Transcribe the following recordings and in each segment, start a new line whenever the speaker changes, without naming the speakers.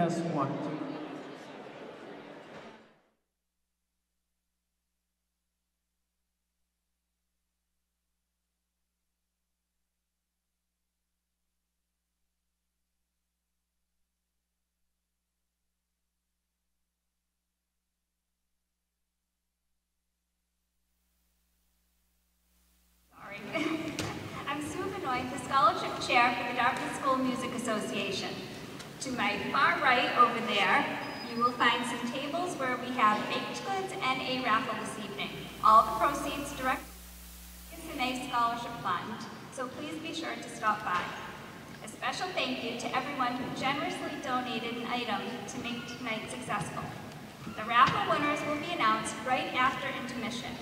Test one.
I'm Sue Benoit, the Scholarship Chair for the Dartmouth School Music Association. To my far right over there, you will find some tables where we have baked goods and a raffle this evening. All the proceeds direct to the SMA Scholarship Fund, so please be sure to stop by. A special thank you to everyone who generously donated an item to make tonight successful. The raffle winners will be announced right after intermission.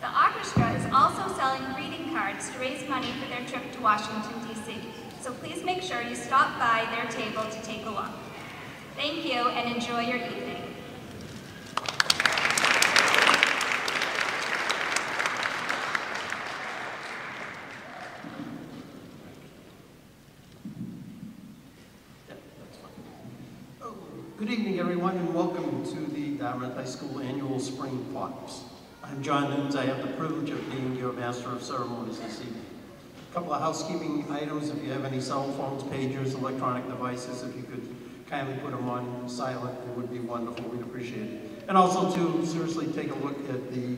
The orchestra is also selling greeting cards to raise money for their trip to Washington, D.C. So please make sure you stop by their table to take a look. Thank you and enjoy your evening.
Good evening, everyone, and welcome to the Dartmouth High School Annual Spring Pops. I'm John Nunes. I have the privilege of being your Master of Ceremonies this evening. A couple of housekeeping items. If you have any cell phones, pagers, electronic devices, if you could kindly put them on silent, it would be wonderful. We'd appreciate it. And also to seriously take a look at the,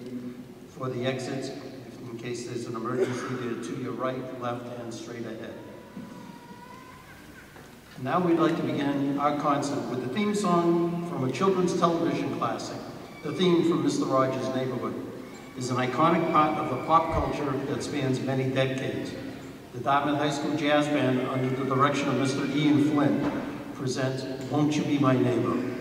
for the exits, in case there's an emergency, they're to your right, left, and straight ahead. Now we'd like to begin our concert with the theme song from a children's television classic. The theme from Mr. Rogers' Neighborhood is an iconic part of the pop culture that spans many decades. The Dartmouth High School Jazz Band, under the direction of Mr. Ian Flynn, presents Won't You Be My Neighbor?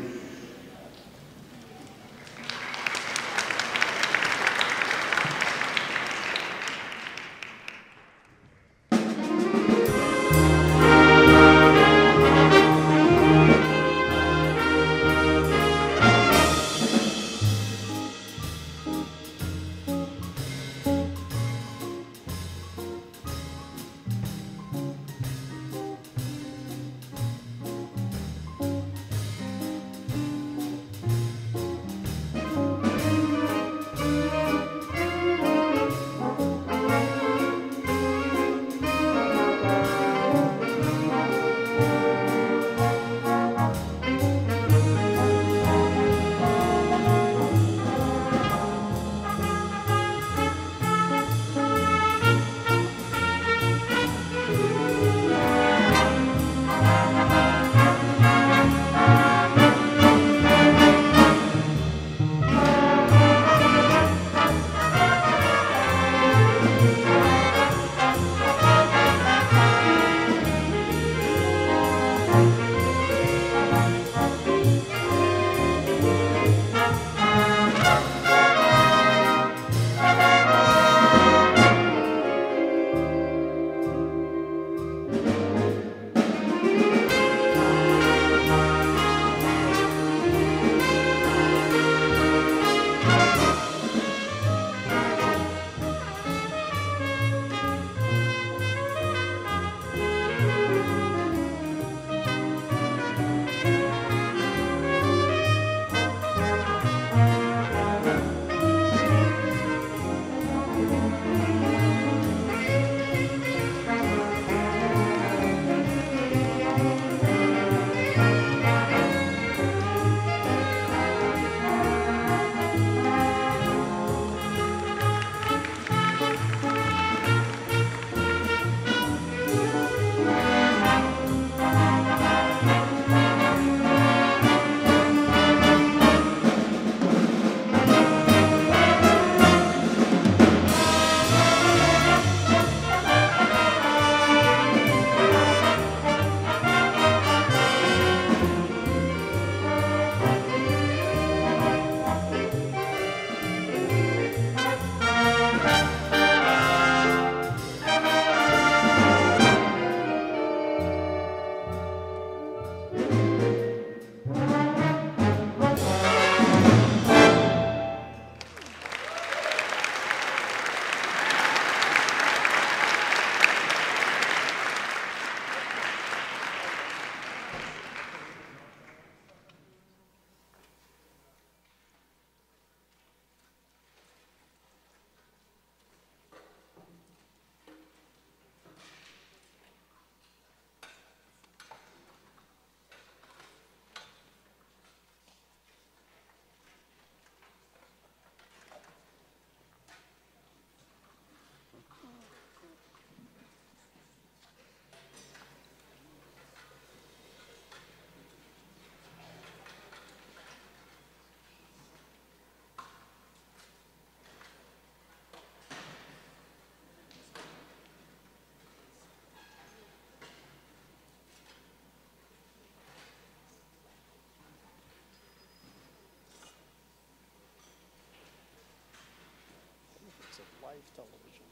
Live television.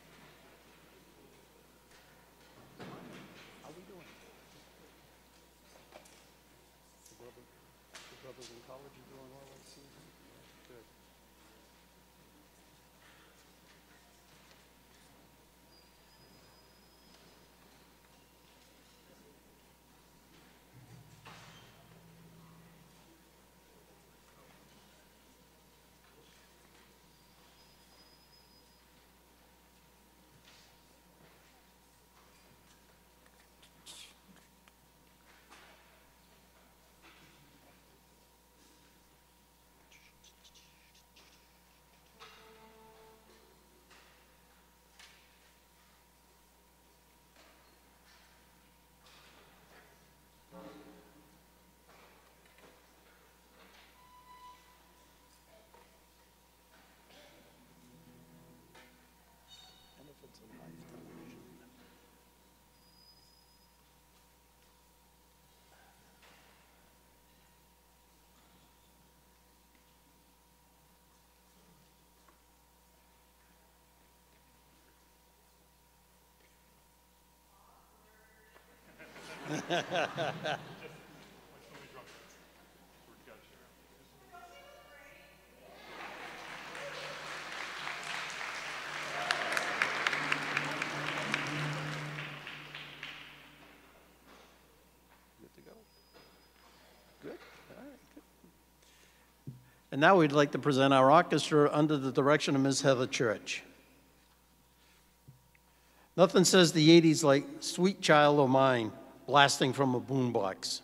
How we doing? The brother, the brothers in college are doing well, I see. Good. Benefits of live television. Good to go? Good, all right, good. And now we'd like to present our orchestra under the direction of Ms. Heather Church. Nothing says the 80s like Sweet Child O' Mine blasting from a boombox.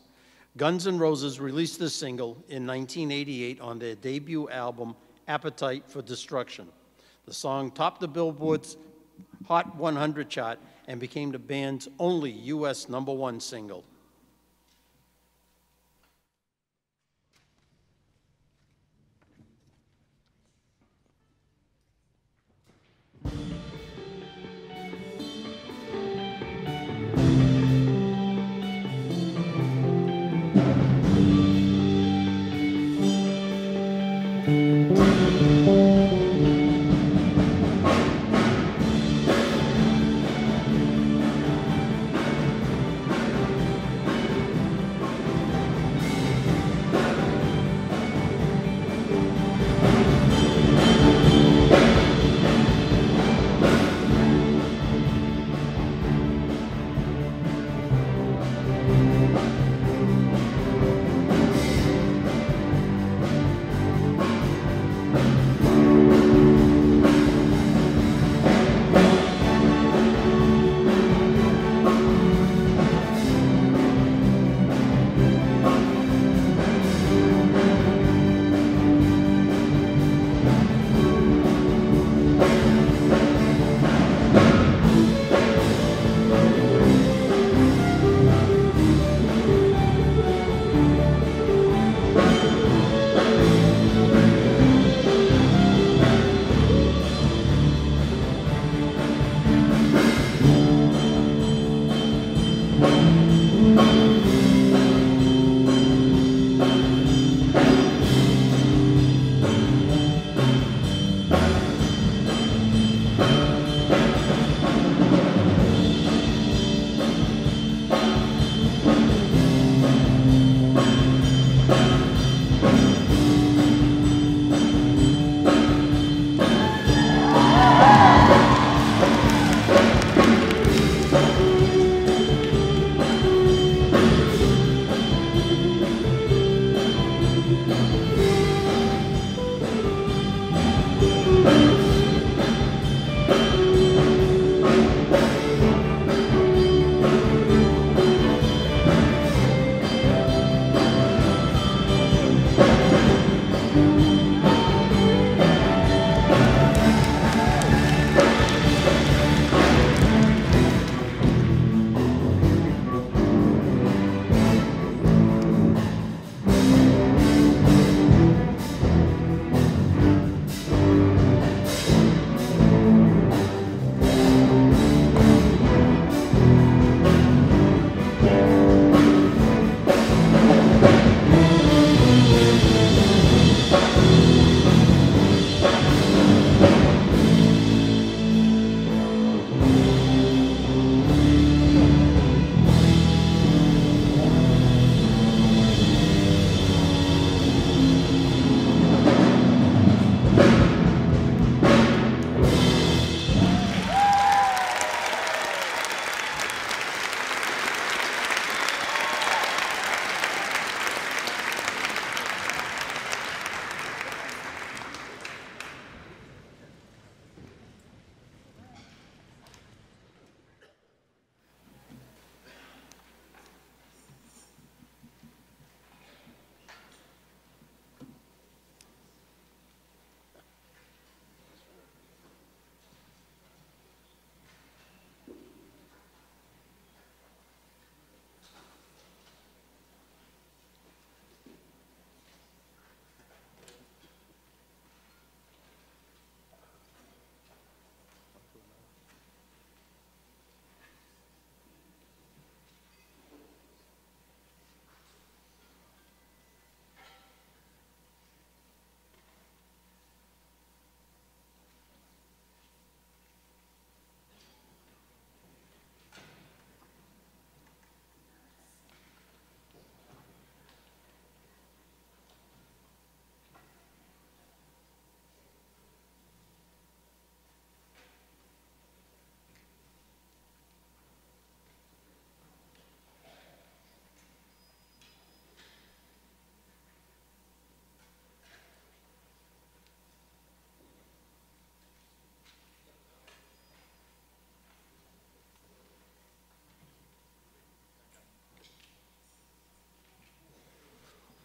Guns N' Roses released this single in 1988 on their debut album, Appetite for Destruction. The song topped the Billboard's Hot 100 chart and became the band's only U.S. number one single.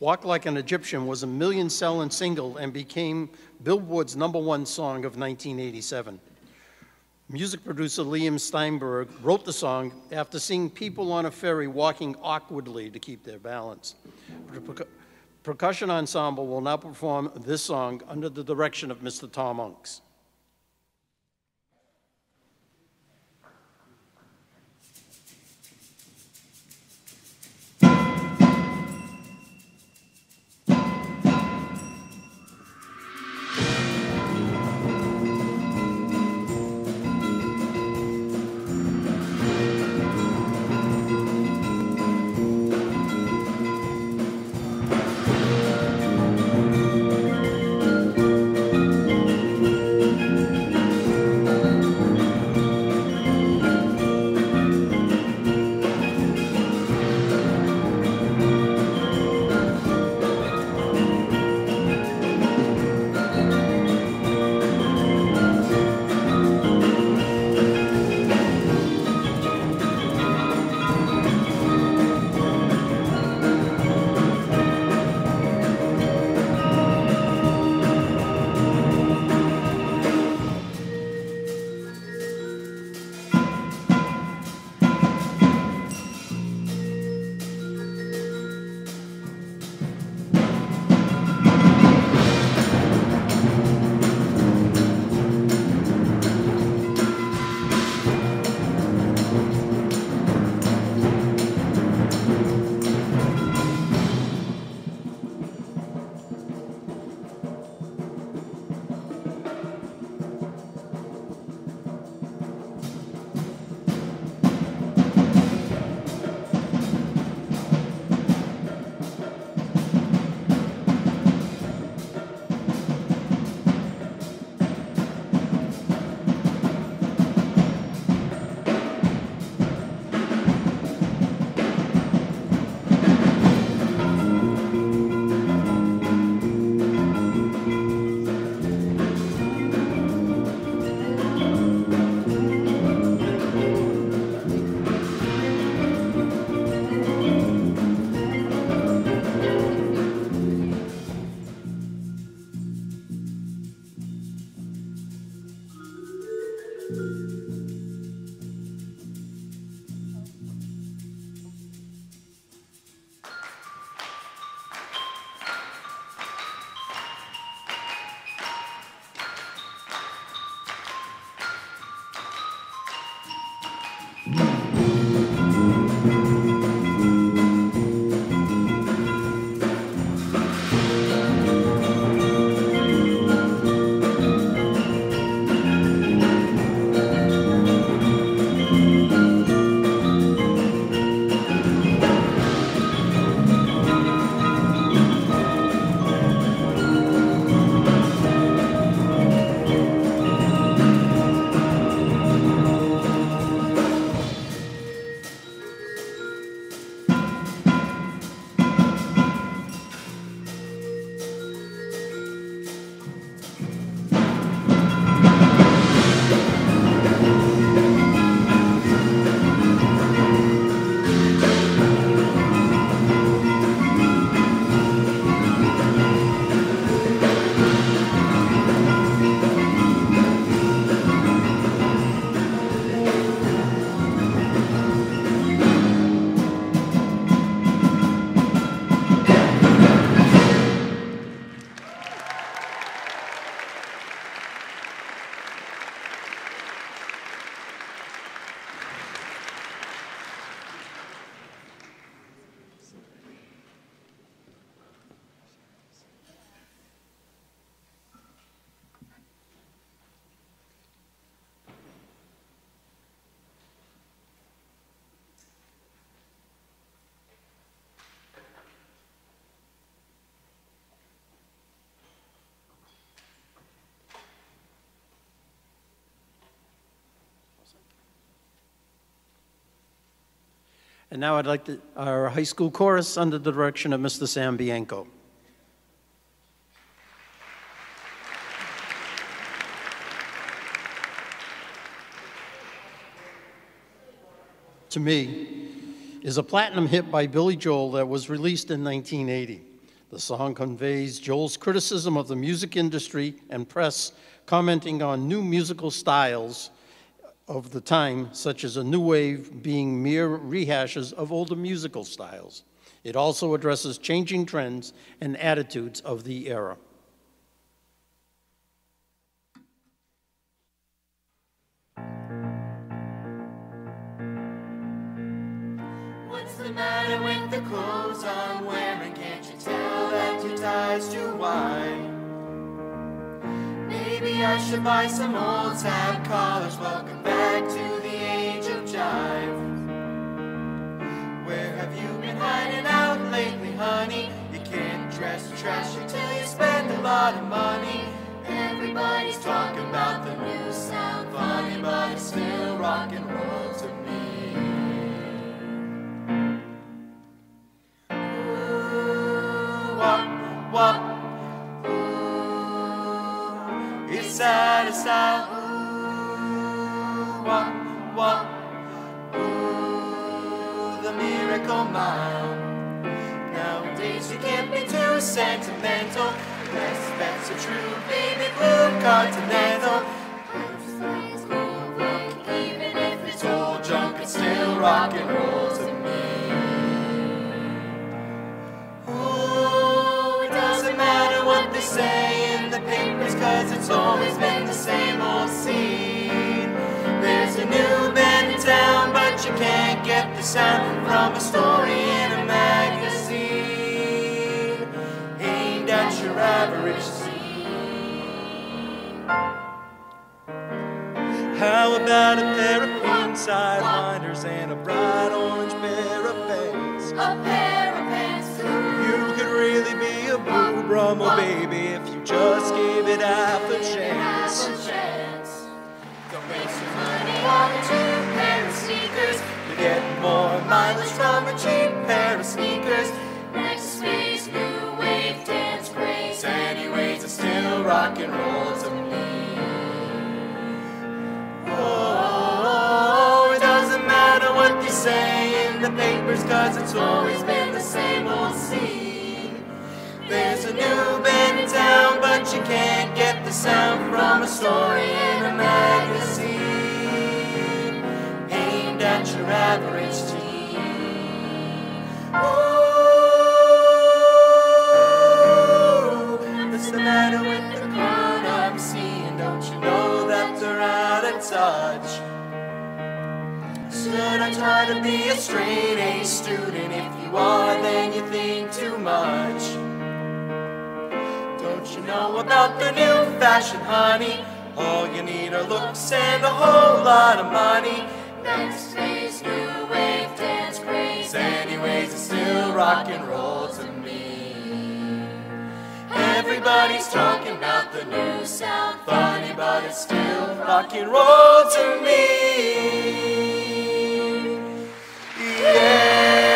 Walk Like an Egyptian was a million-selling single and became Billboard's number one song of 1987. Music producer Liam Sternberg wrote the song after seeing people on a ferry walking awkwardly to keep their balance. The percu- percussion ensemble will now perform this song under the direction of Mr. Tom Unks. And now I'd like to, our high school chorus under the direction of Mr. Sam Bianco. To me, is a platinum hit by Billy Joel that was released in 1980. The song conveys Joel's criticism of the music industry and press, commenting on new musical styles of the time, such as a new wave being mere rehashes of older musical styles. It also addresses changing trends and attitudes of the era.
What's the matter with the clothes I'm wearing? Can't you tell that your tie's too wide? I should buy some old tab collars. Welcome back to the age of jive. Where have you been hiding out lately, honey? You can't dress trash until you spend a lot of money. Everybody's talking about the new sound, funny, but it's still rock and roll to me. Ooh, wop, wop. Ooh, it's out. Ooh, wop, wop. Ooh, the miracle mile. Nowadays you can't be too sentimental. Best bets are true, baby blue continental. Even if it's old junk, it's still rock and roll to me. Ooh, it doesn't matter what they say in cause it's always been the same old scene. There's a new band in town, but you can't get the sound from a story in a magazine. Aimed at your average scene. How about a pair of pink sidewinders and a bright orange pair of pants?
A pair of pants.
You could really be a Beau Brummel oh, baby if you just gave it half a chance.
Don't waste your money on a cheap pair of sneakers.
You get more mileage from a cheap pair of sneakers.
Next space, new wave, dance craze.
Anyways, it's still rock and roll to me. Oh, it doesn't matter what they say in the papers, cause it's always been the same old scene. There's a new band in town, but you can't get the sound from a story in a magazine aimed at your average teen. Ooh, what's the matter with the crowd I'm seeing? Don't you know that they're out of touch? Should I try to be a straight A student? If you are, then you think too much. Don't you know about the new fashion, honey? All you need are looks and a whole lot of money.
Next phase, new wave, dance craze.
Anyways, it's still rock and roll to me. Everybody's talking about the new sound, funny, but it's still rock and roll to me. Yeah.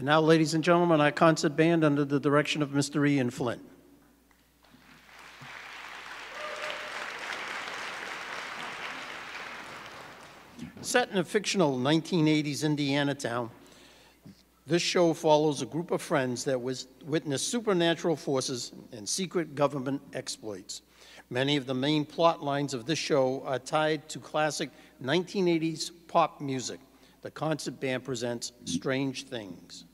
And now, ladies and gentlemen, our concert band under the direction of Mr. Ian Flint. Set in a fictional 1980s Indiana town, this show follows a group of friends that was, witness supernatural forces and secret government exploits. Many of the main plot lines of this show are tied to classic 1980s pop music. The concert band presents Strange Things.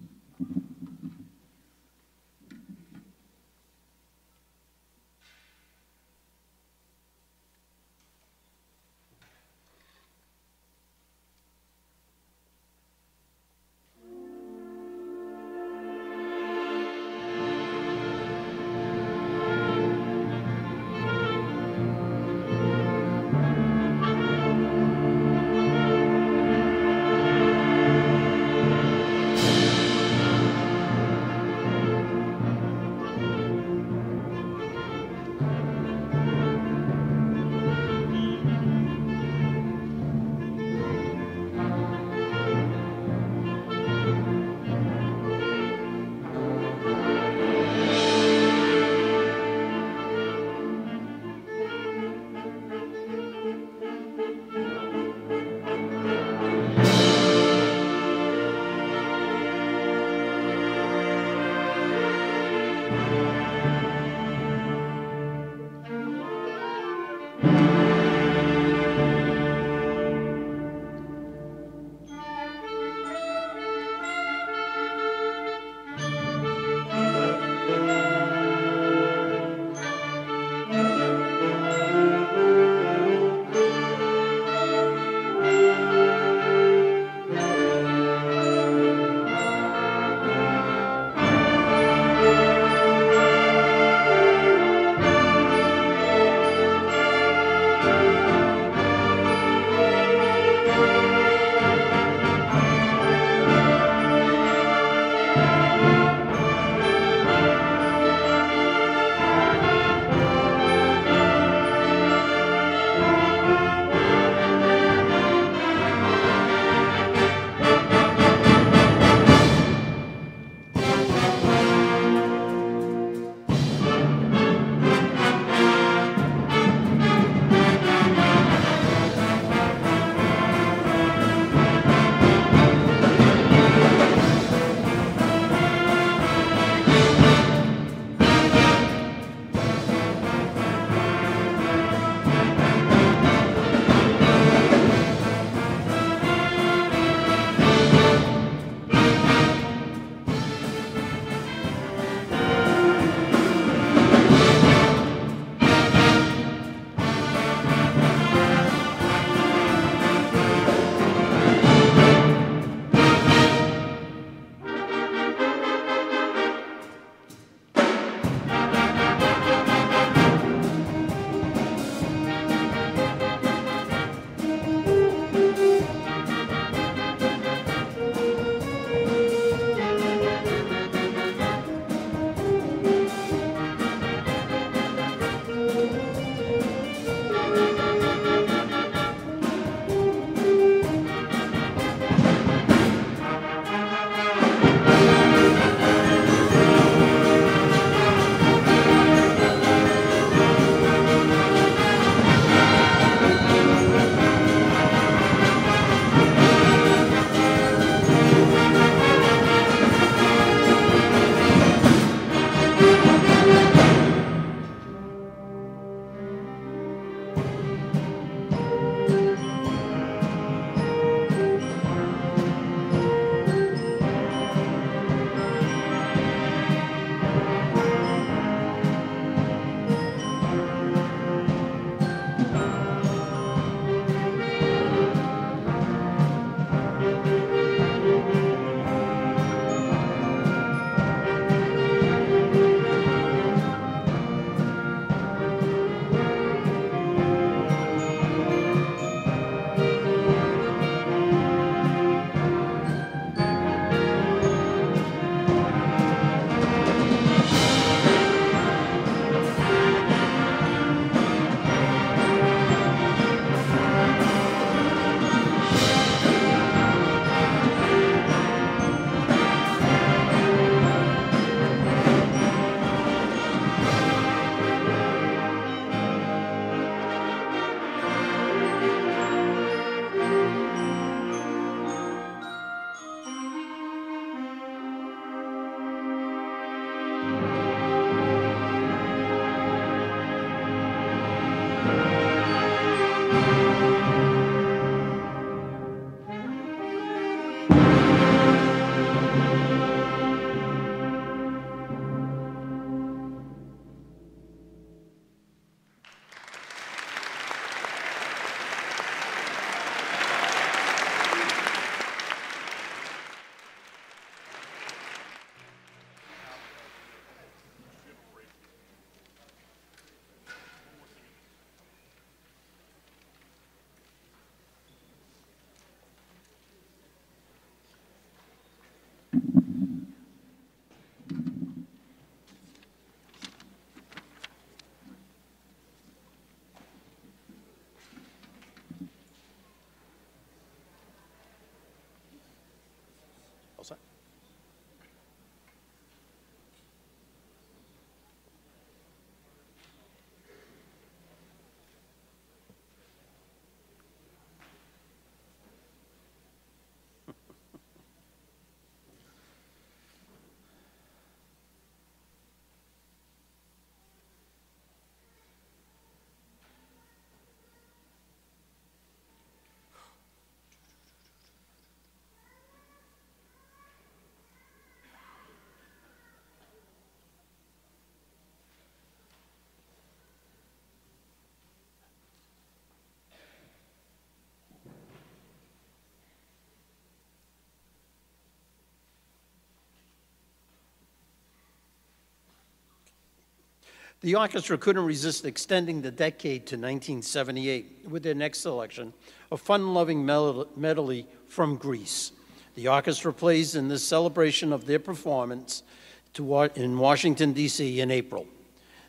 The orchestra couldn't resist extending the decade to 1978 with their next selection, a fun-loving medley from Grease. The orchestra plays in this celebration of their performance to in Washington, D.C. in April.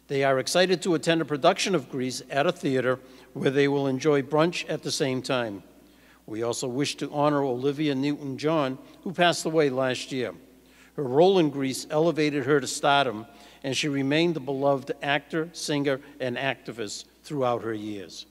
They are excited to attend a production of Grease at a theater where they will enjoy brunch at the same time. We also wish to honor Olivia Newton John, who passed away last year. Her role in Grease elevated her to stardom, and she remained a beloved actor, singer, and activist throughout her years.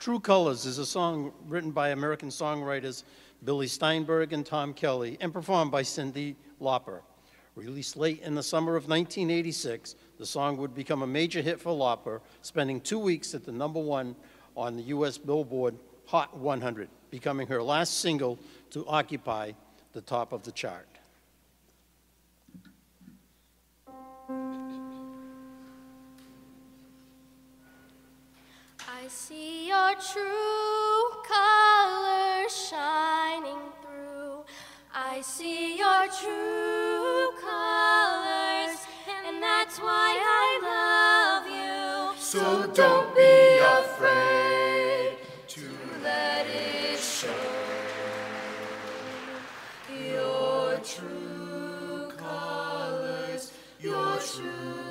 True Colors is a song written by American songwriters Billy Steinberg and Tom Kelly and performed by Cyndi Lauper. Released late in the summer of 1986, the song would become a major hit for Lauper, spending two weeks at the number one on the U.S. Billboard Hot 100, becoming her last single to occupy the top of the chart.
See your true colors shining through. I see your true colors, and that's why I love you.
So don't be afraid to
Let it show
your true colors. Your true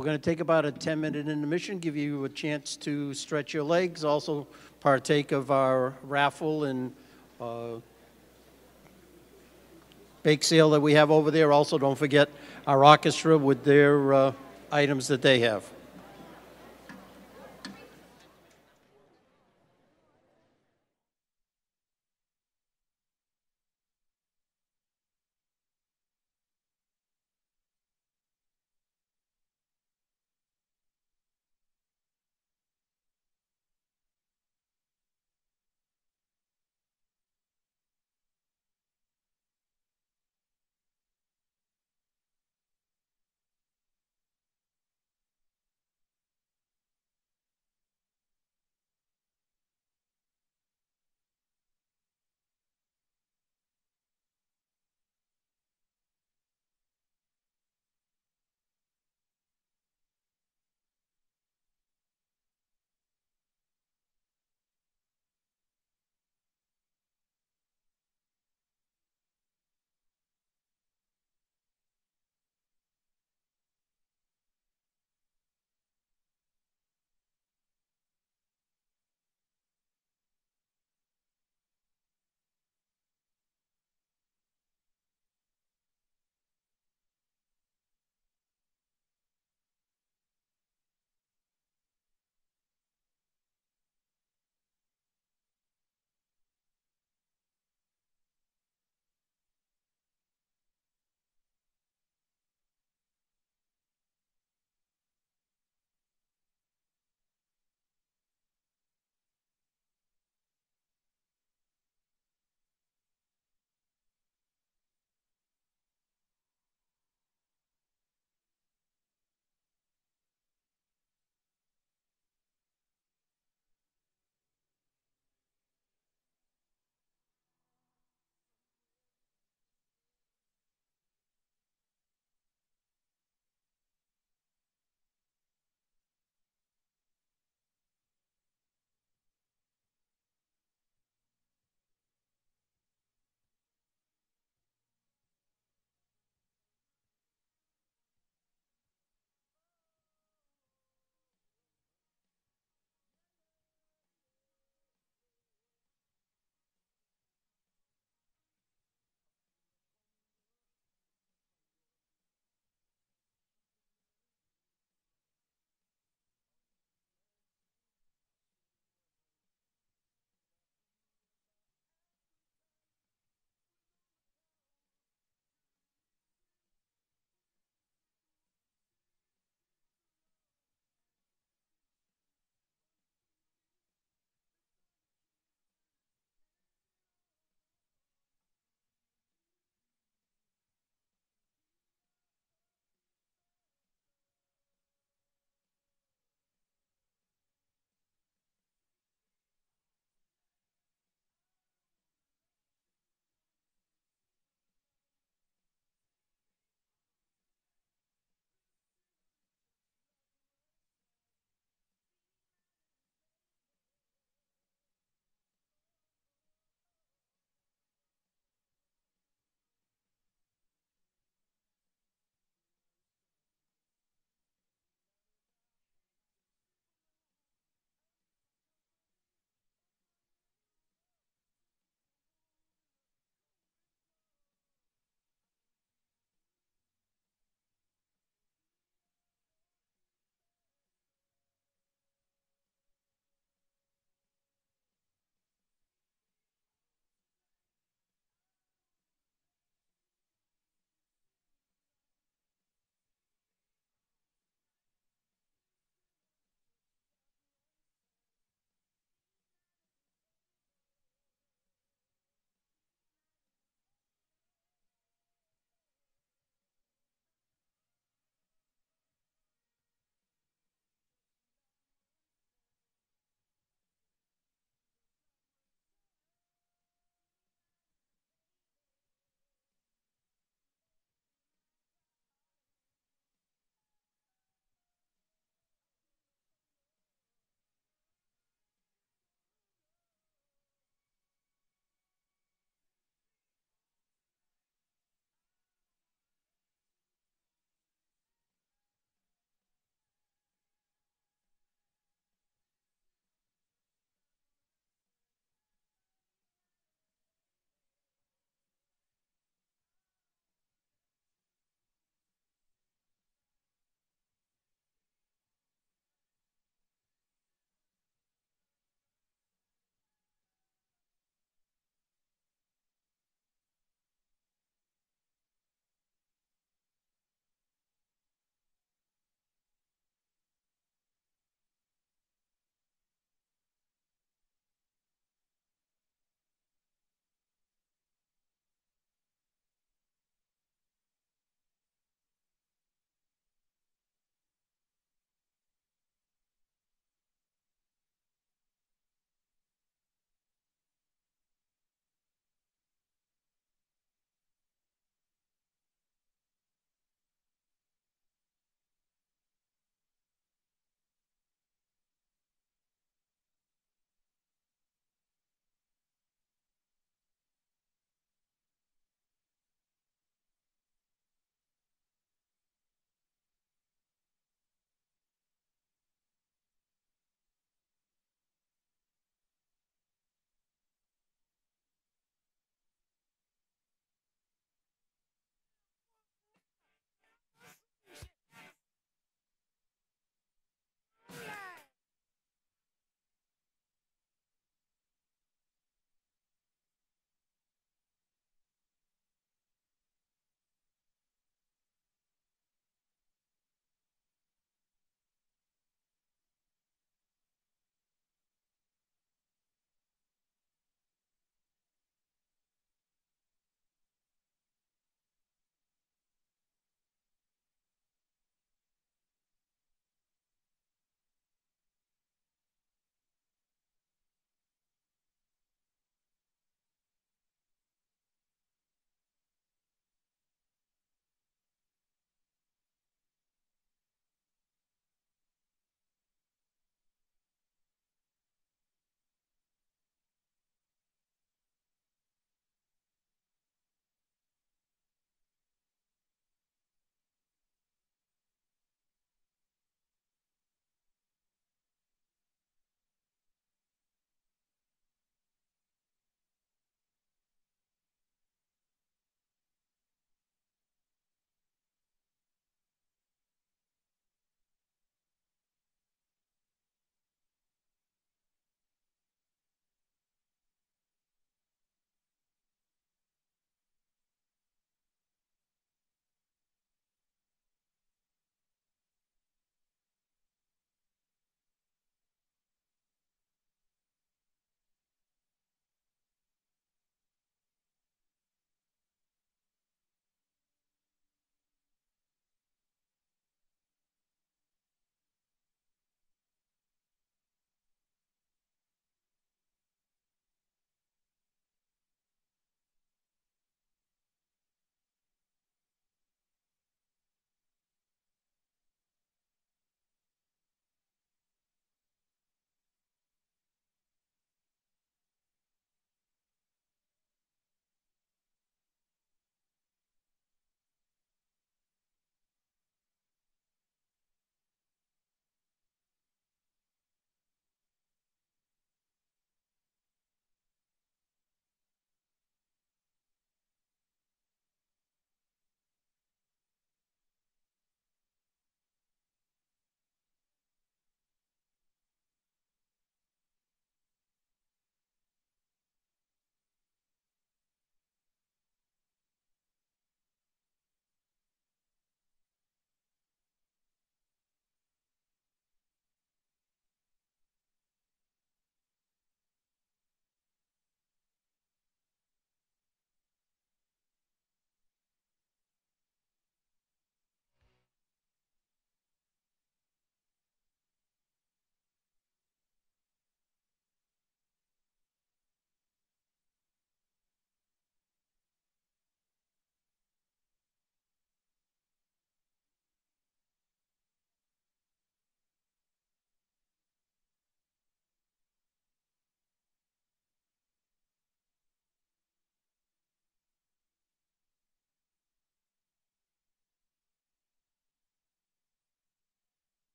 We're going to take about a 10-minute intermission, give you a chance to stretch your legs, also partake of our raffle and uh, bake sale that we have over there. Also, don't forget our orchestra with their uh, items that they have.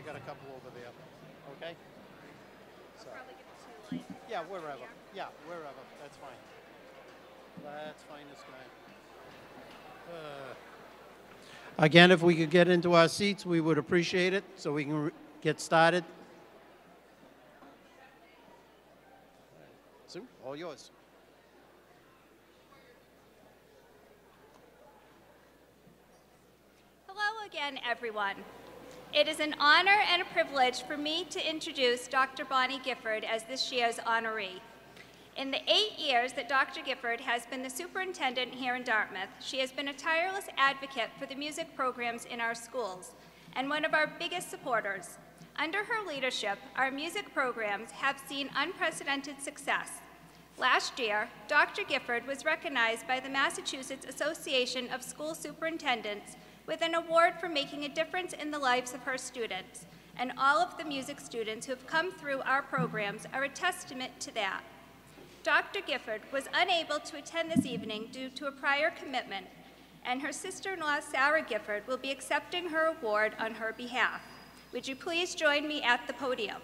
I got a couple over there, okay? So,
Probably give it to like.
yeah, wherever, yeah, wherever, that's fine. That's fine, this guy. Uh, Again, if we could get into our seats, we would appreciate it, so we can get started. Sue, all yours.
Hello again, everyone. It is an honor and a privilege for me to introduce Dr. Bonnie Gifford as this year's honoree. In the eight years that Dr. Gifford has been the superintendent here in Dartmouth, she has been a tireless advocate for the music programs in our schools and one of our biggest supporters. Under her leadership, our music programs have seen unprecedented success. Last year, Dr. Gifford was recognized by the Massachusetts Association of School Superintendents with an award for making a difference in the lives of her students. And all of the music students who have come through our programs are a testament to that. Dr. Gifford was unable to attend this evening due to a prior commitment, and her sister-in-law, Sarah Gifford, will be accepting her award on her behalf. Would you please join me at the podium?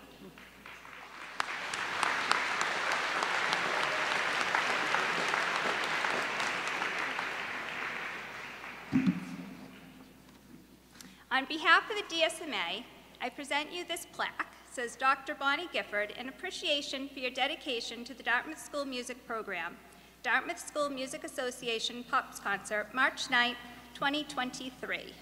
On behalf of the DSMA, I present you this plaque, says Dr. Bonnie Gifford, in appreciation for your dedication to the Dartmouth School Music Program. Dartmouth School Music Association Pops Concert, March 9, 2023.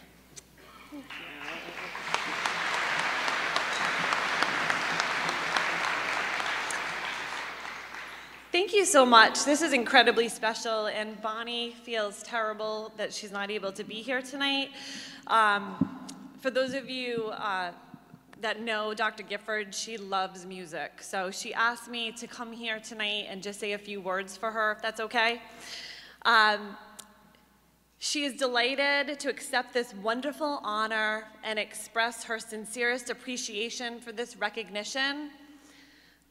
Thank you so much. This is incredibly special, and Bonnie feels terrible that she's not able to be here tonight. Um, for those of you uh, that know Dr. Gifford, she loves music. So she asked me to come here tonight and just say a few words for her, if that's okay. Um, she is delighted to accept this wonderful honor and express her sincerest appreciation for this recognition.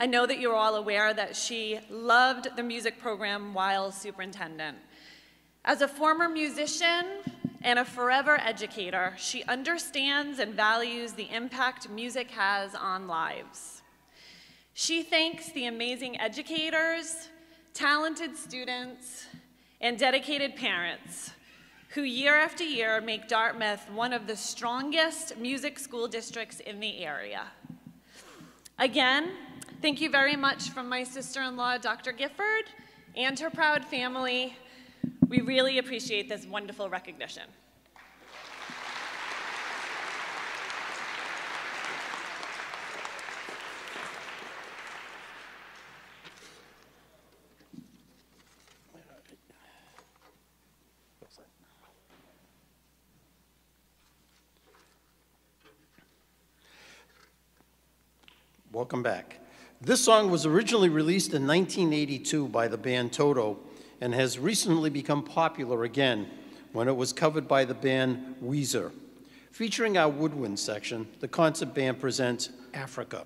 I know that you're all aware that she loved the music program while superintendent. As a former musician and a forever educator, she understands and values the impact music has on lives. She thanks the amazing educators, talented students, and dedicated parents who year after year make Dartmouth one of the strongest music school districts in the area. Again, thank you very much from my sister-in-law, Dr. Gifford, and her proud family. We really appreciate this wonderful recognition.
Welcome back. This song was originally released in 1982 by the band Toto and has recently become popular again when it was covered by the band Weezer. Featuring our woodwind section, the concert band presents Africa.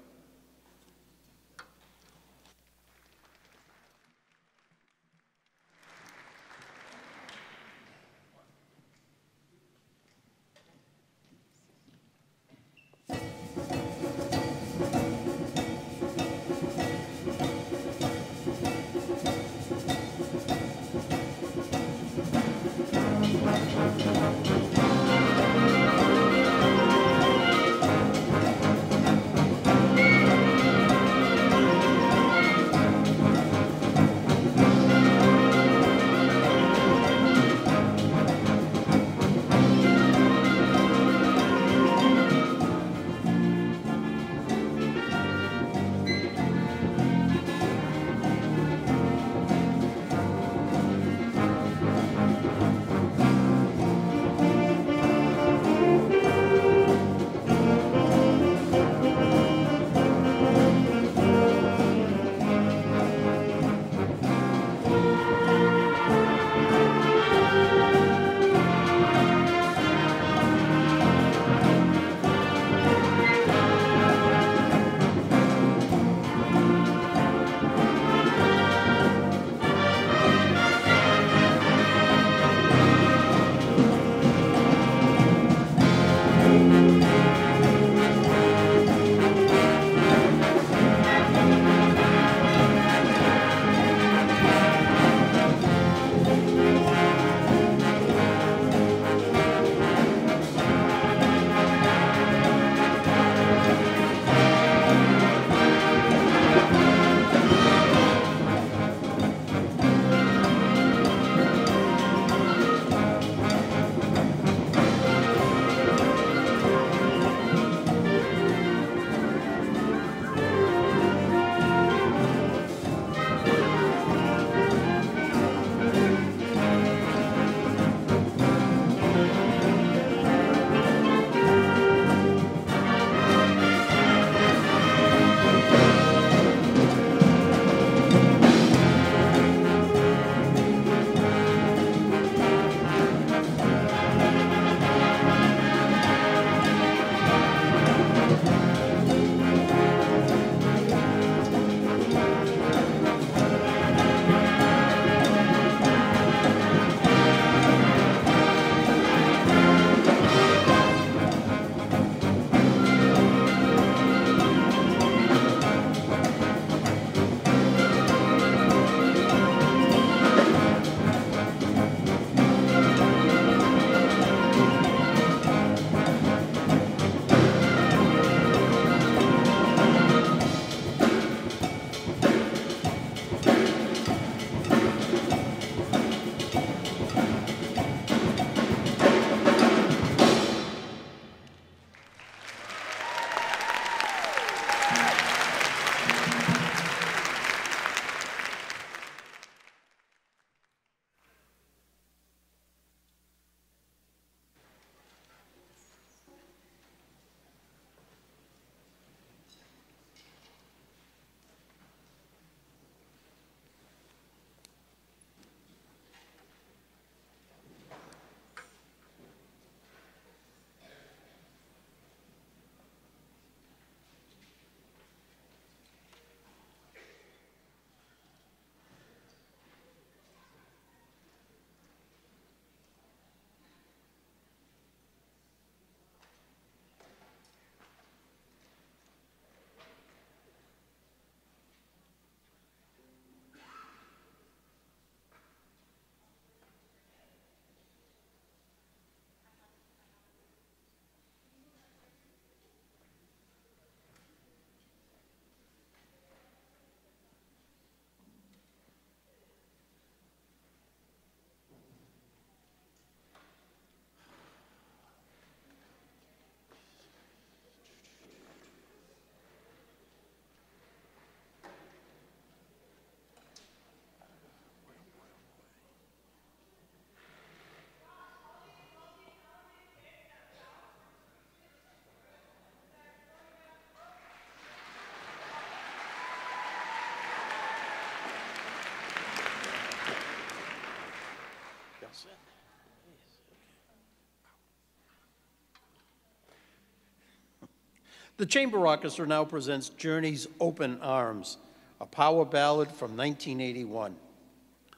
The Chamber Orchestra now presents Journey's Open Arms, a power ballad from 1981.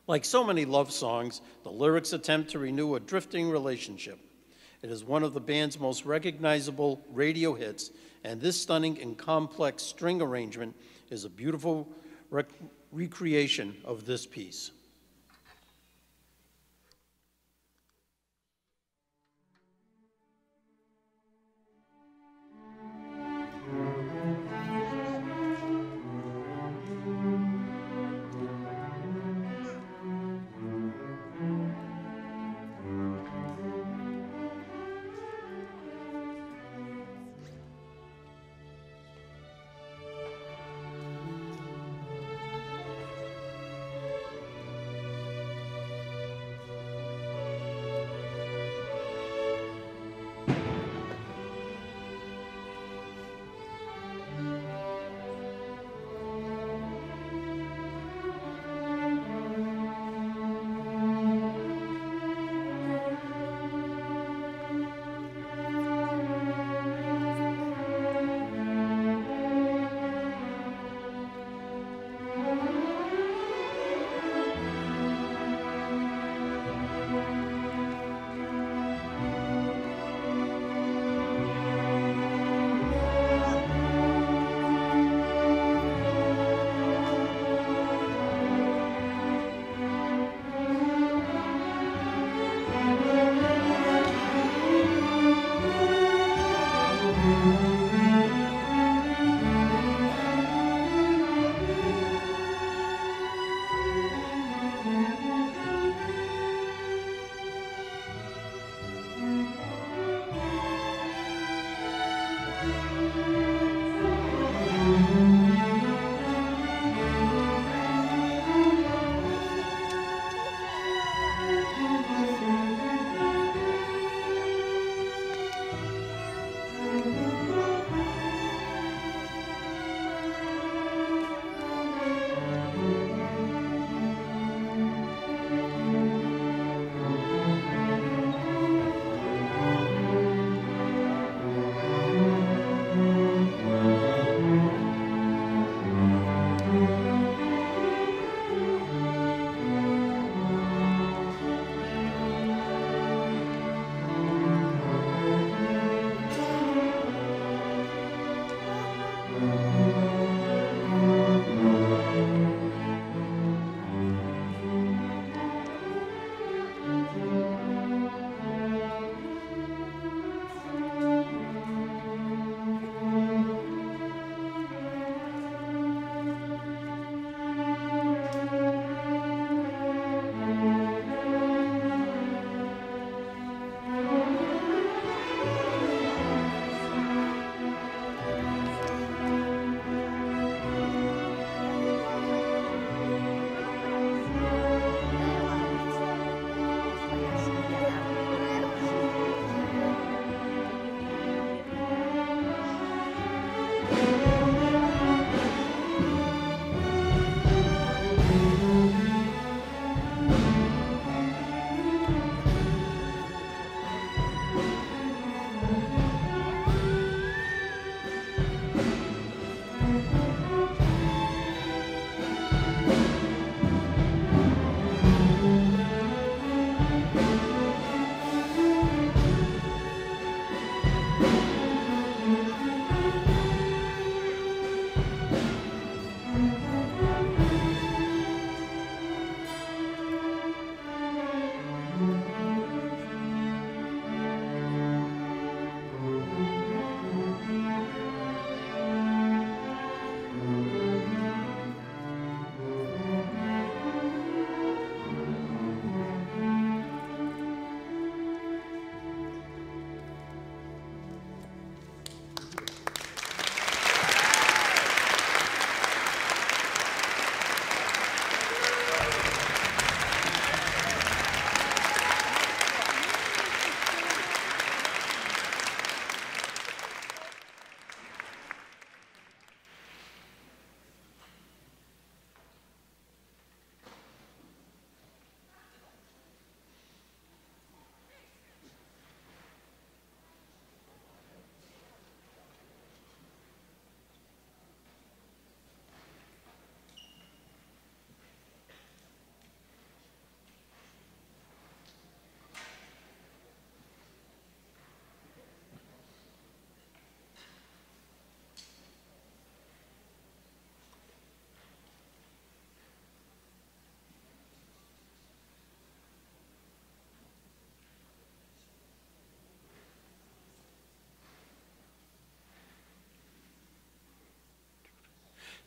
Like so many love songs, the lyrics attempt to renew a drifting relationship. It is one of the band's most recognizable radio hits, and this stunning and complex string arrangement is a beautiful rec- recreation of this piece.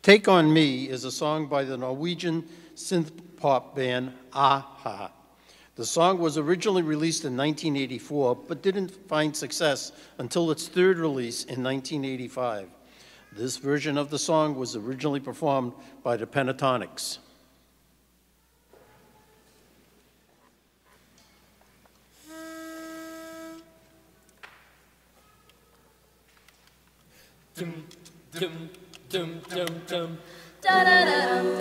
Take On Me is a song by the Norwegian synth pop band a-ha. The song was originally released in 1984, but didn't find success until its third release in 1985. This version of the song was originally performed by
the Pentatonix. dum dum. Da da da dum.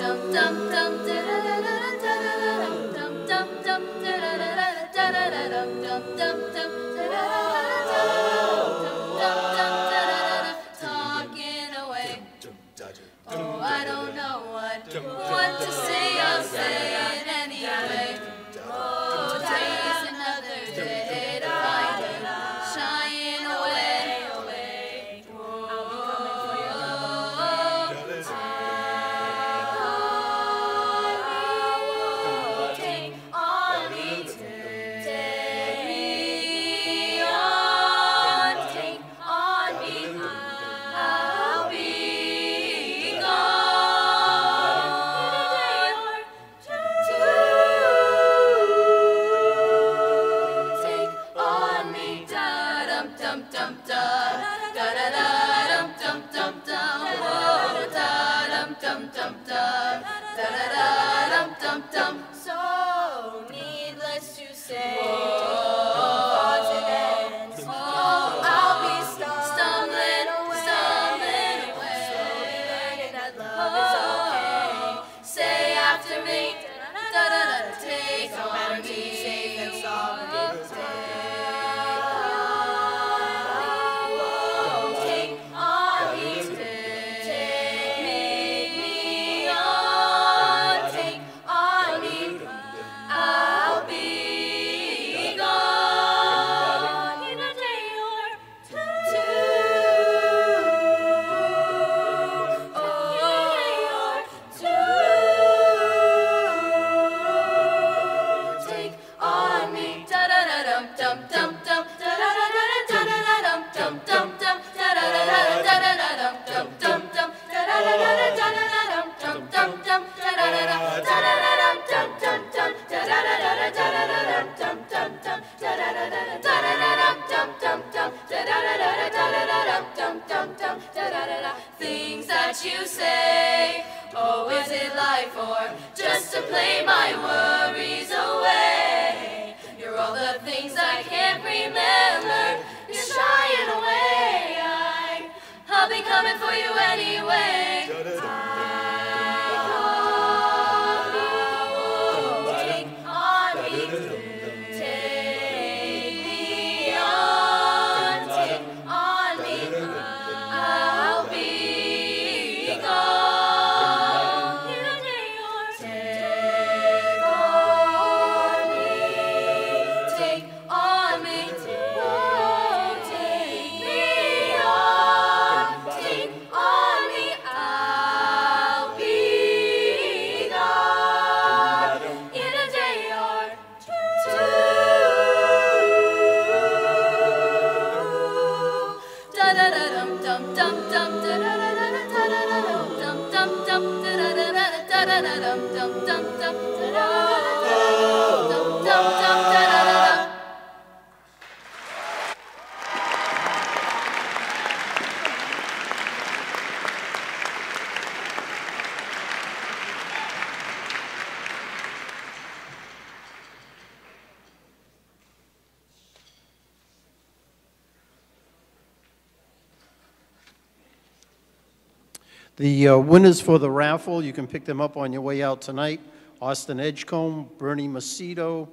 uh, winners for the raffle, you can pick them up on your way out tonight. Austin Edgecombe, Bernie Macedo,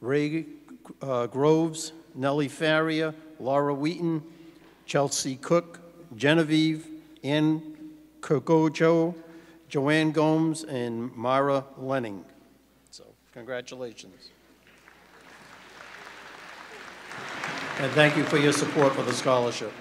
Ray uh, Groves, Nellie Faria, Laura Wheaton, Chelsea Cook, Genevieve, Ann Kokojo, Joanne Gomes, and Mara Lenning. So congratulations. And thank you for your support for the scholarship.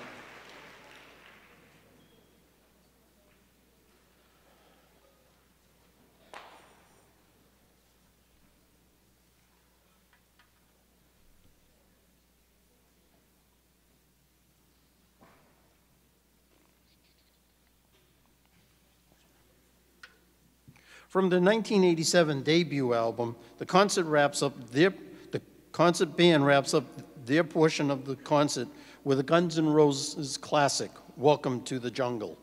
From the 1987 debut album, the concert wraps up their, the concert band wraps up their portion of the concert with a Guns N' Roses classic, Welcome to the Jungle.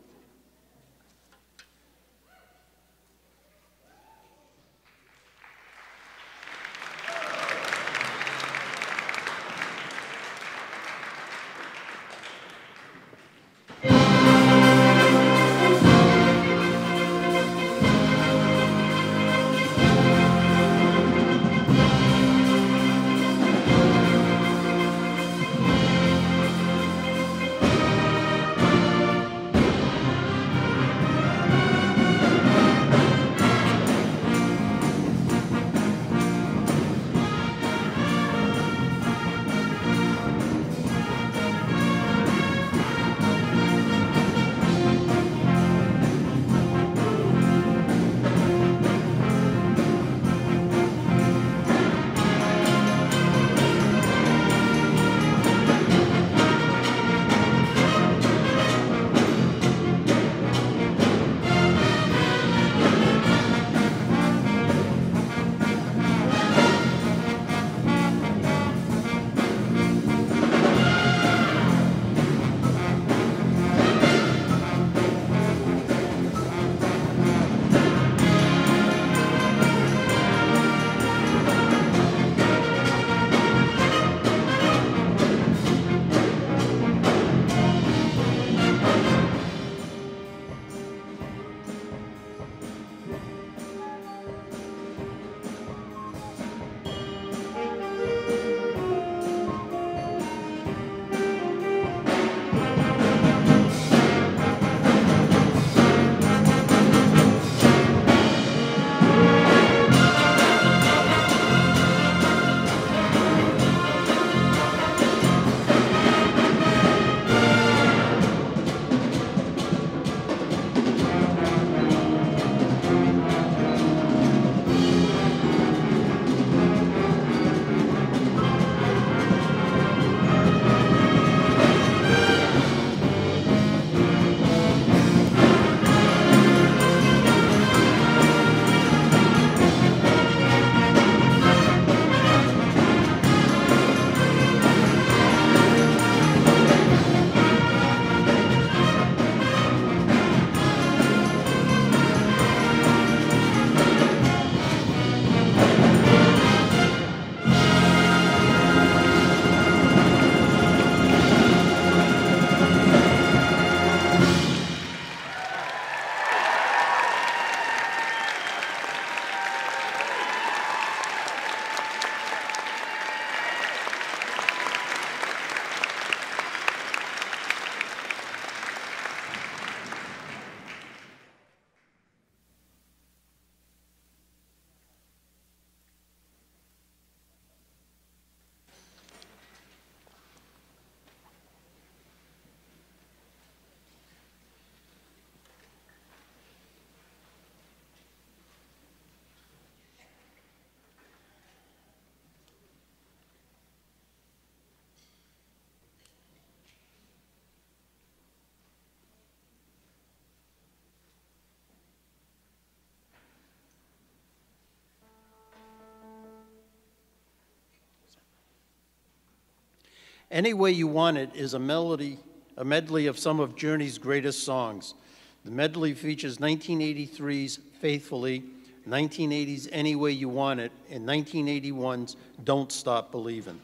Any Way You Want It is a melody, a medley of some of Journey's greatest songs. The medley features 1983's Faithfully, 1980's Any Way You Want It, and 1981's Don't Stop Believin'.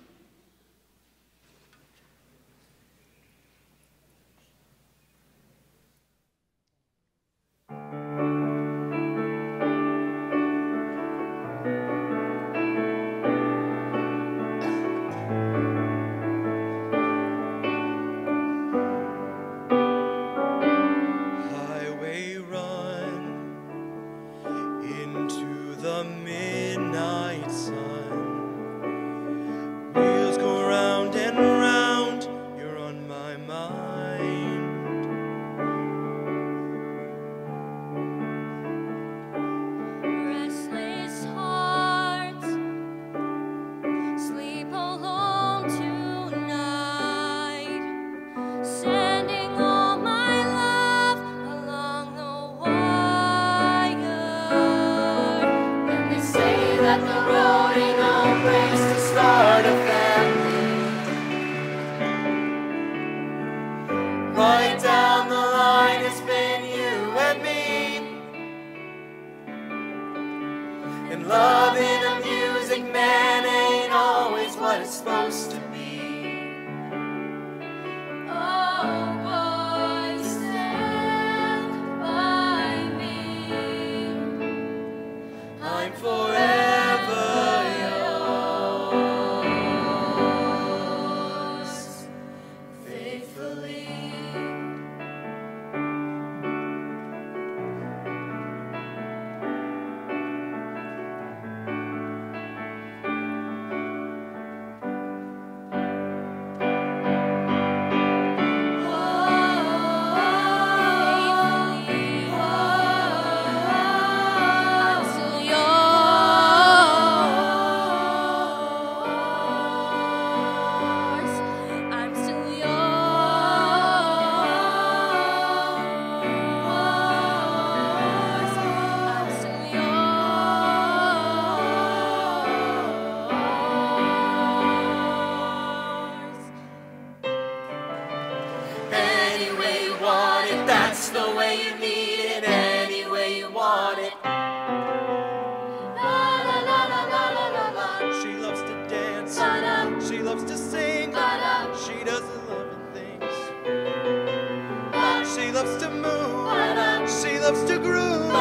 Loves to move. She loves to groove.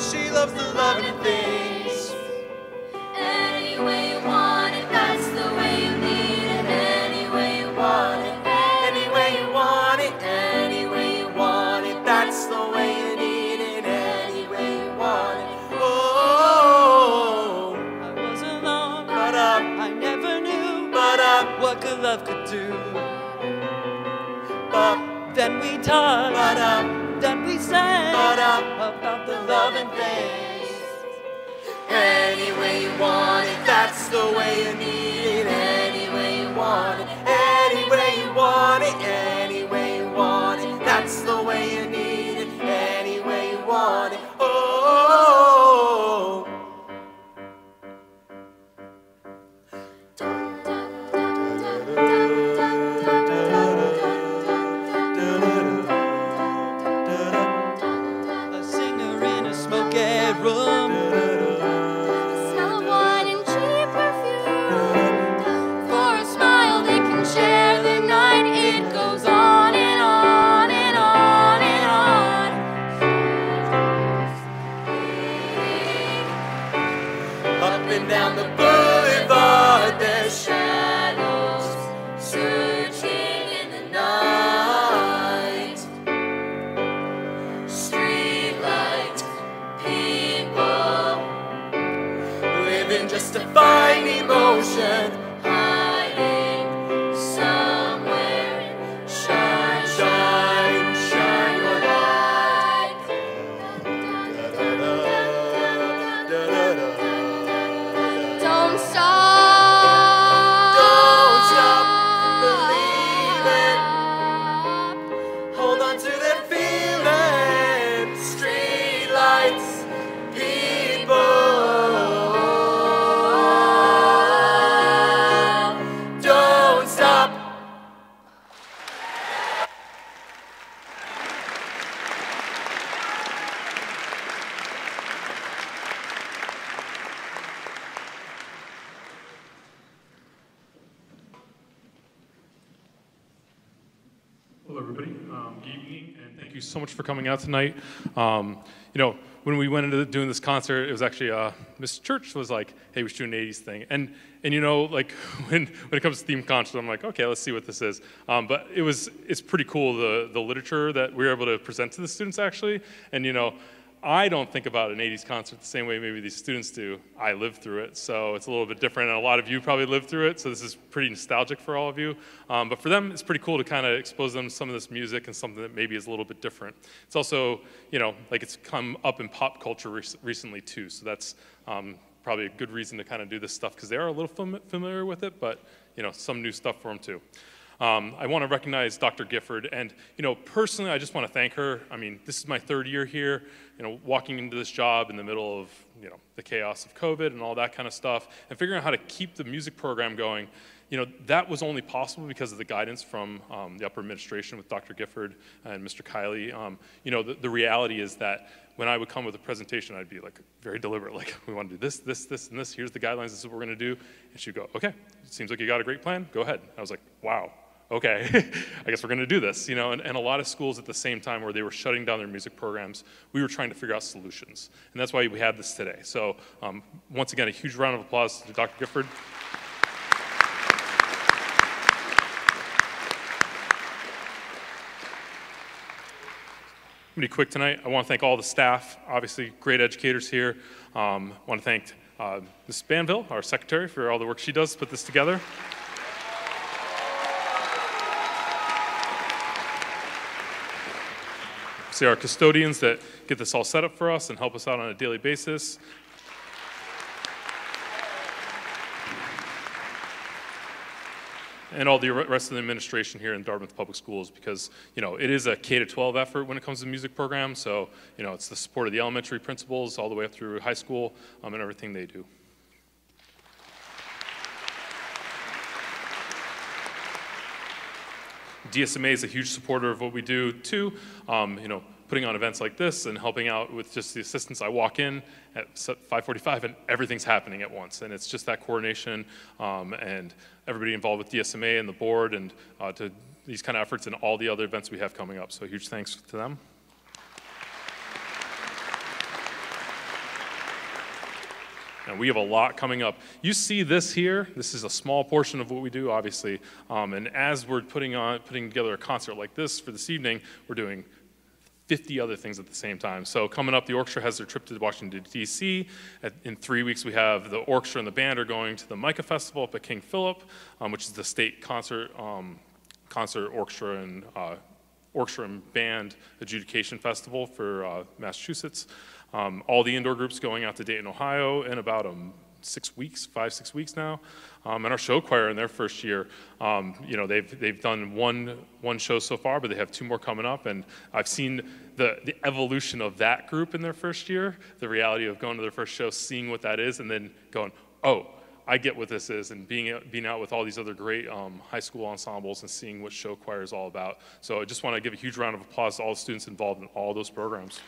She loves the loving things.
Any way you want it, that's the way you need it. Any way you want it,
Any way you want it, any way you want it, that's the way you need it, any way you want it. Oh,
I was alone,
but up,
I never knew
but up,
what good love could do. Then we talked,
but up,
then we sang
but up,
about the
loving
loving
things. Any way you want it, that's the way you need it, any way you want it, any way you want it,
much for coming out tonight. Um, you know, when we went into doing this concert, it was actually uh, Miss Church was like, "Hey, we should do an '80s thing," and and you know, like when when it comes to theme concert, I'm like, okay, let's see what this is. Um, but it was it's pretty cool the the literature that we were able to present to the students actually, and you know. I don't think about an 80s concert the same way maybe these students do. I lived through it, so it's a little bit different, and a lot of you probably lived through it, so this is pretty nostalgic for all of you. Um, but for them, it's pretty cool to kind of expose them to some of this music and something that maybe is a little bit different. It's also, you know, like it's come up in pop culture rec- recently too, so that's um, probably a good reason to kind of do this stuff because they are a little fam- familiar with it, but, you know, some new stuff for them too. Um, I want to recognize Dr. Gifford, and you know, personally, I just want to thank her. I mean, this is my third year here. You know, walking into this job in the middle of you know the chaos of COVID and all that kind of stuff, and figuring out how to keep the music program going. You know, that was only possible because of the guidance from um, the upper administration with Dr. Gifford and Mr. Kiley. Um, you know, the, the reality is that when I would come with a presentation, I'd be like very deliberate, like we want to do this, this, this, and this. Here's the guidelines. This is what we're going to do. And she'd go, okay, it seems like you got a great plan. Go ahead. I was like, wow, okay, I guess we're going to do this, you know. And, and a lot of schools at the same time where they were shutting down their music programs, we were trying to figure out solutions. And that's why we have this today. So um, once again, a huge round of applause to Dr. Gifford. Be quick tonight. I want to thank all the staff, obviously great educators here. Um, I want to thank uh, Ms. Banville, our secretary, for all the work she does to put this together. See our custodians that get this all set up for us and help us out on a daily basis. and all the rest of the administration here in Dartmouth Public Schools because, you know, it is a K to 12 effort when it comes to the music programs. So, you know, it's the support of the elementary principals all the way up through high school um, and everything they do. DSMA is a huge supporter of what we do too. Um, you know, putting on events like this and helping out with just the assistance. I walk in at 5:45 and everything's happening at once, and it's just that coordination um, and everybody involved with DSMA and the board and uh, to these kind of efforts and all the other events we have coming up. So huge thanks to them. We have a lot coming up. You see this here. This is a small portion of what we do, obviously. Um, and as we're putting on, putting together a concert like this for this evening, we're doing 50 other things at the same time. So coming up, the orchestra has their trip to Washington, D.C. In three weeks, we have the orchestra and the band are going to the MICCA Festival up at King Philip, um, which is the state concert, um, concert orchestra and uh, orchestra and band adjudication festival for uh, Massachusetts. Um, all the indoor groups going out to Dayton, Ohio in about um, six weeks, five, six weeks now. Um, and our show choir in their first year, um, you know, they've, they've done one, one show so far, but they have two more coming up. And I've seen the, the evolution of that group in their first year, the reality of going to their first show, seeing what that is, and then going, oh, I get what this is, and being, being out with all these other great um, high school ensembles and seeing what show choir is all about. So I just want to give a huge round of applause to all the students involved in all those programs.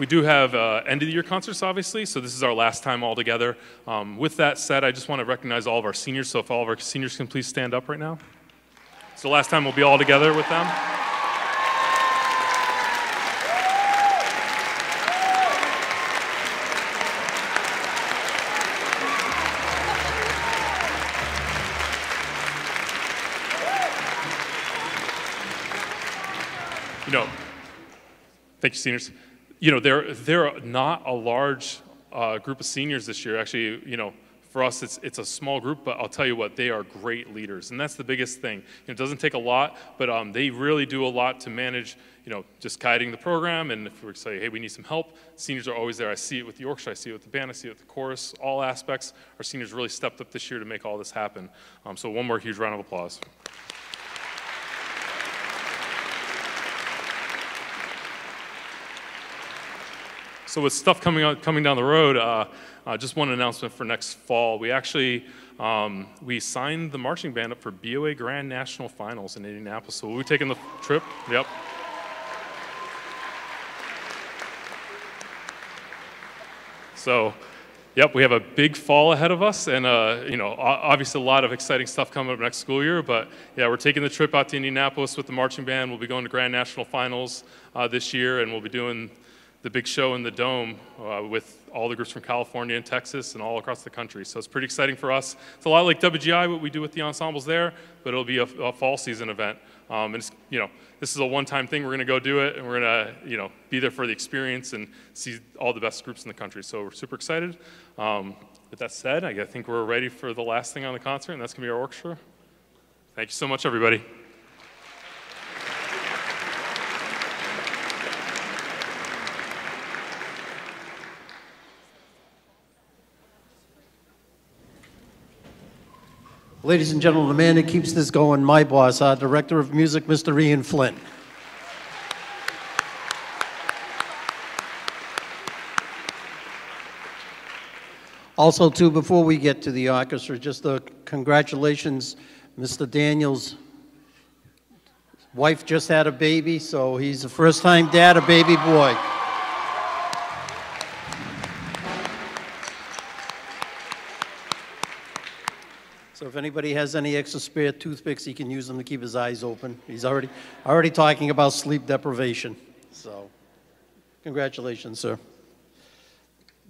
We do have uh, end of the year concerts, obviously, so this is our last time all together. Um, with that said, I just want to recognize all of our seniors, so if all of our seniors can please stand up right now. It's the last time we'll be all together with them. You know, thank you, seniors you know, they're, they're not a large uh, group of seniors this year. Actually, you know, for us, it's, it's a small group, but I'll tell you what, they are great leaders. And that's the biggest thing. It doesn't take a lot, but um, they really do a lot to manage, you know, just guiding the program. And if we say, hey, we need some help, seniors are always there. I see it with the orchestra, I see it with the band, I see it with the chorus, all aspects. Our seniors really stepped up this year to make all this happen. Um, so one more huge round of applause. So with stuff coming out, coming down the road, uh, uh, just one announcement for next fall. We actually um, we signed the marching band up for BOA Grand National Finals in Indianapolis. So we'll be taking the trip. Yep. So, yep, we have a big fall ahead of us, and uh, you know, obviously a lot of exciting stuff coming up next school year. But yeah, we're taking the trip out to Indianapolis with the marching band. We'll be going to Grand National Finals uh, this year, and we'll be doing the big show in the Dome uh, with all the groups from California and Texas and all across the country. So it's pretty exciting for us. It's a lot like WGI, what we do with the ensembles there, but it'll be a, a fall season event. Um, and you know, this is a one-time thing. We're going to go do it, and we're going to, you know, be there for the experience and see all the best groups in the country. So we're super excited. Um, with that said, I think we're ready for the last thing on the concert, and that's going to be our orchestra. Thank you so much, everybody.
Ladies and gentlemen, the man who keeps this going, my boss, our director of music, Mr. Ian Flynn. Also, too, before we get to the orchestra, just a congratulations, Mr. Daniels' wife just had a baby, so he's a first-time dad, a baby boy. So if anybody has any extra spare toothpicks, he can use them to keep his eyes open. He's already, already talking about sleep deprivation, so congratulations, sir.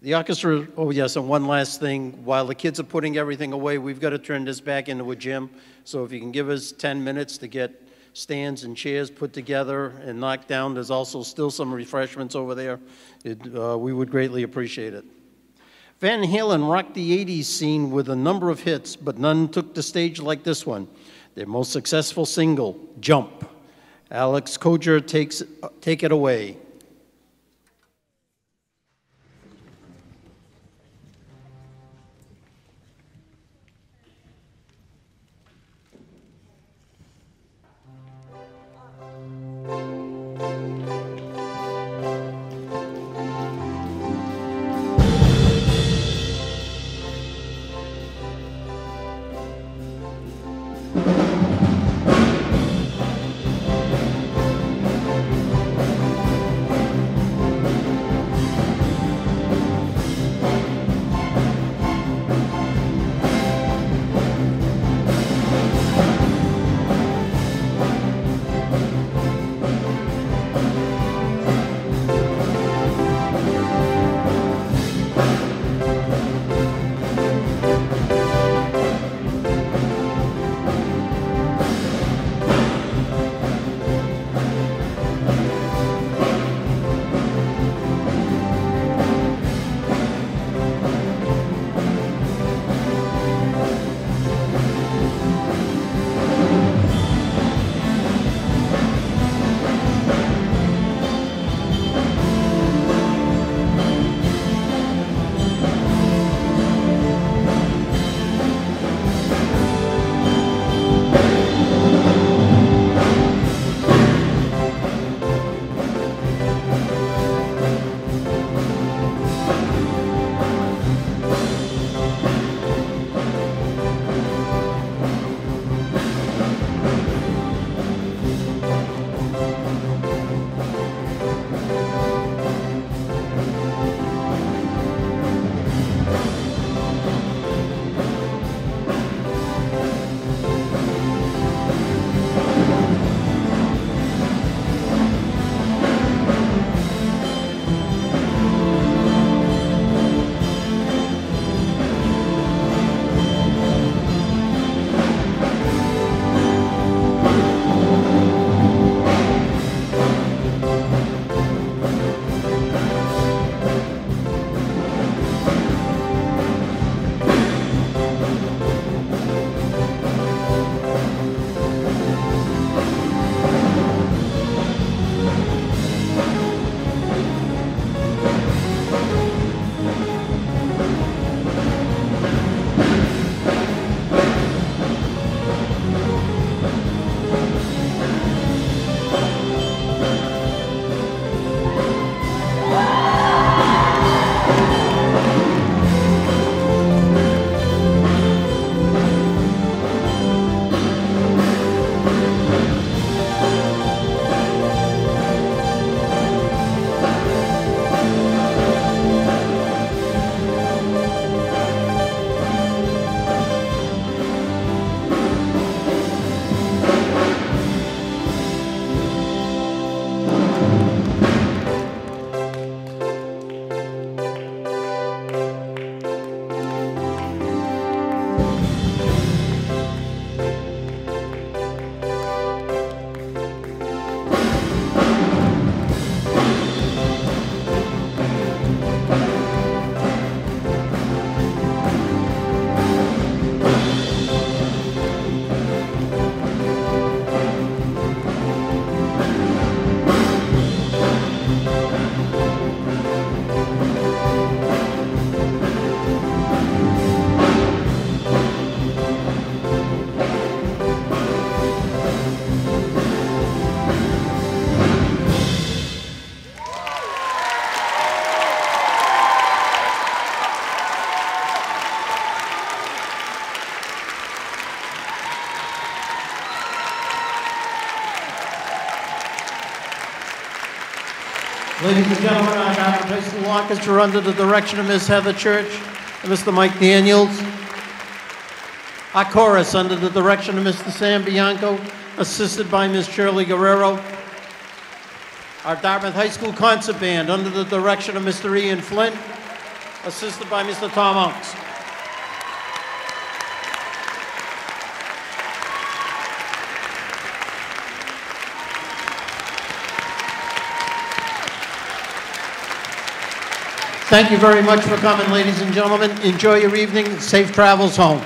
The orchestra, oh yes, and one last thing, while the kids are putting everything away, we've got to turn this back into a gym. So if you can give us 10 minutes to get stands and chairs put together and knocked down, there's also still some refreshments over there. It, uh, we would greatly appreciate it. Van Halen rocked the 80s scene with a number of hits, but none took the stage like this one. Their most successful single, Jump. Alex Koger takes, uh, take it away. Ladies and gentlemen, I place the orchestra under the direction of Miss Heather Church and Mr. Mike Daniels. Our chorus, under the direction of Mr. Sam Bianco, assisted by Ms. Shirley Guerrero. Our Dartmouth High School Concert Band, under the direction of Mr. Ian Flynn, assisted by Mr. Tom Unks. Thank you very much for coming, ladies and gentlemen. Enjoy your evening. Safe travels home.